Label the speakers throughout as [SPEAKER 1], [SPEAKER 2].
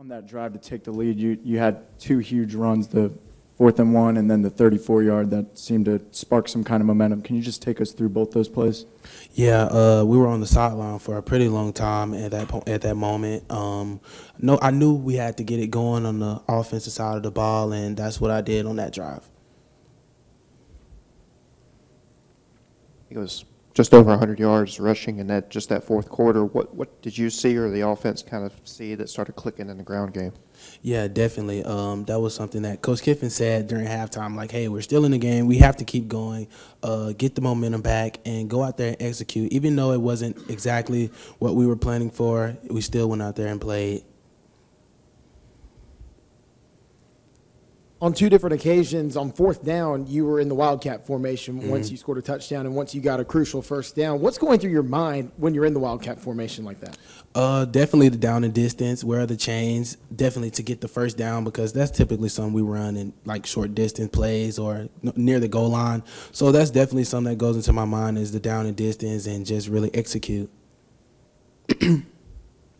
[SPEAKER 1] On that drive to take the lead, you, you had two huge runs, the fourth and one, and then the 34-yard that seemed to spark some kind of momentum. Can you just take us through both those plays?
[SPEAKER 2] Yeah, uh, we were on the sideline for a pretty long time at that po- at that moment. Um, no, I knew we had to get it going on the offensive side of the ball, and that's what I did on that drive.
[SPEAKER 3] It was just over 100 yards rushing in that, just that fourth quarter. What, what did you see or the offense kind of see that started clicking in the ground game?
[SPEAKER 2] Yeah, definitely. Um, that was something that Coach Kiffin said during halftime. Like, hey, we're still in the game. We have to keep going, uh, get the momentum back, and go out there and execute. Even though it wasn't exactly what we were planning for, we still went out there and played.
[SPEAKER 4] On two different occasions on fourth down you were in the wildcat formation
[SPEAKER 2] Mm-hmm.
[SPEAKER 4] once you scored a touchdown and once you got a crucial first down what's going through your mind when you're in the wildcat formation like that
[SPEAKER 2] Uh, definitely the down and distance. Where are the chains? Definitely to get the first down because that's typically something we run in like short distance plays or near the goal line. So that's definitely something that goes into my mind is the down and distance and just really execute.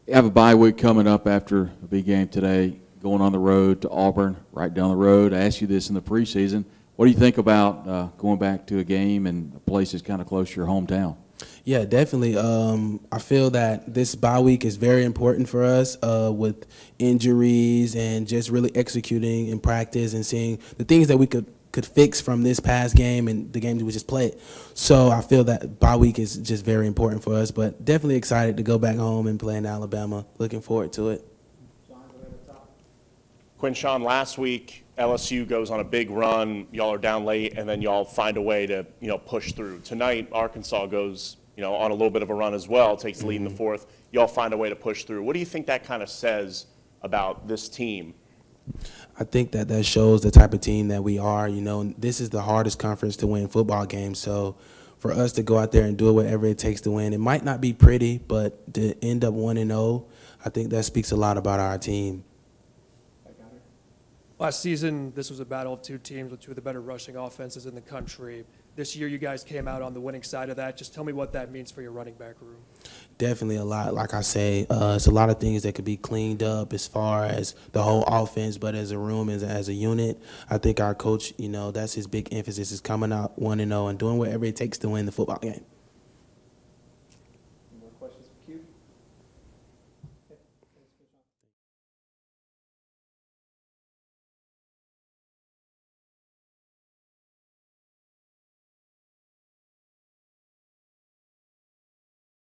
[SPEAKER 5] You have a bye week coming up after a big game today, going on the road to Auburn, right down the road. I asked you this in the preseason. What do you think about uh, going back to a game and a place that's kind of close to your hometown?
[SPEAKER 2] Yeah, definitely. Um, I feel that this bye week is very important for us uh, with injuries and just really executing in practice and seeing the things that we could could fix from this past game and the games we just played. So I feel that bye week is just very important for us. But definitely excited to go back home and play in Alabama. Looking forward to it.
[SPEAKER 6] Quinshon, last week, LSU goes on a big run, y'all are down late, and then y'all find a way to, you know, push through. Tonight, Arkansas goes, you know, on a little bit of a run as well, takes the lead in the mm-hmm. fourth, y'all find a way to push through. What do you think that kind of says about this team?
[SPEAKER 2] I think that that shows the type of team that we are. You know, this is the hardest conference to win football games. So for us to go out there and do whatever it takes to win, it might not be pretty, but to end up one and zero, I think that speaks a lot about our team.
[SPEAKER 7] Last season, this was a battle of two teams with two of the better rushing offenses in the country. This year, you guys came out on the winning side of that. Just tell me what that means for your running back room.
[SPEAKER 2] Definitely a lot. Like I say, uh, it's a lot of things that could be cleaned up as far as the whole offense, but as a room, as as a unit, I think our coach, you know, that's his big emphasis is coming out one and zero and doing whatever it takes to win the football game.